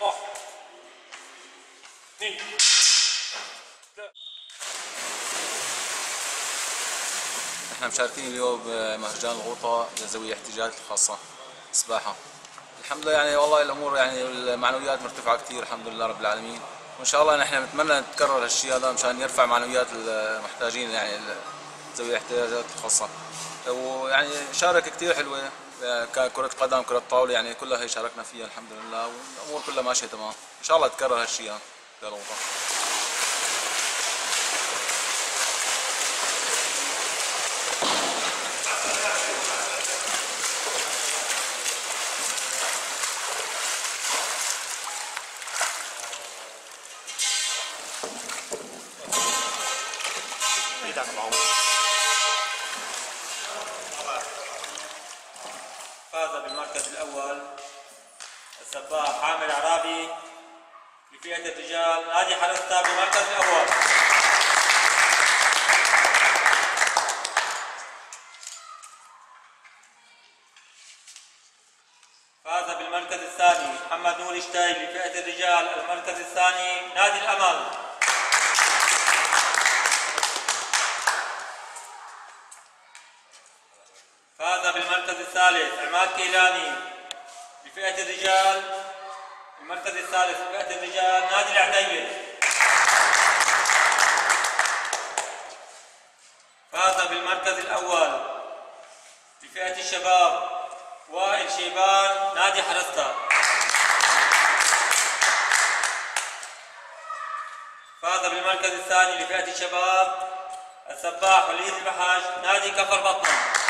واحد اثنين إحنا مشاركين اليوم بمهرجان الغوطة لذوي الاحتياجات الخاصة سباحة. الحمد لله يعني والله الأمور يعني المعنويات مرتفعة كثير الحمد لله رب العالمين. وإن شاء الله نحن نتمنى تكرر هالشيء هذا مشان يرفع معنويات المحتاجين يعني ذوي الاحتياجات الخاصة ويعني شارك كثير حلوة كرة قدم كرة طاولة يعني كلها هي شاركنا فيها الحمد لله. والأمور كلها ماشية تمام. إن شاء الله تكرر هالشيء هذا بالغوطة فاز بالمركز الأول السباح حامد عرابي بفئة الرجال. نادي حرستا بالمركز الأول. فاز بالمركز الثاني محمد نور اشتاي بفئة الرجال. المركز الثاني نادي الأمل. فاز بالمركز الثالث. عماد كيلاني بفئة الرجال. المركز الثالث بفئة الرجال. نادي العتيبة فاز بالمركز الأول بفئة الشباب. وائل شيبان نادي حرستا. فاز بالمركز الثاني لفئة الشباب. السباح وليد البحاج نادي كفر بطنه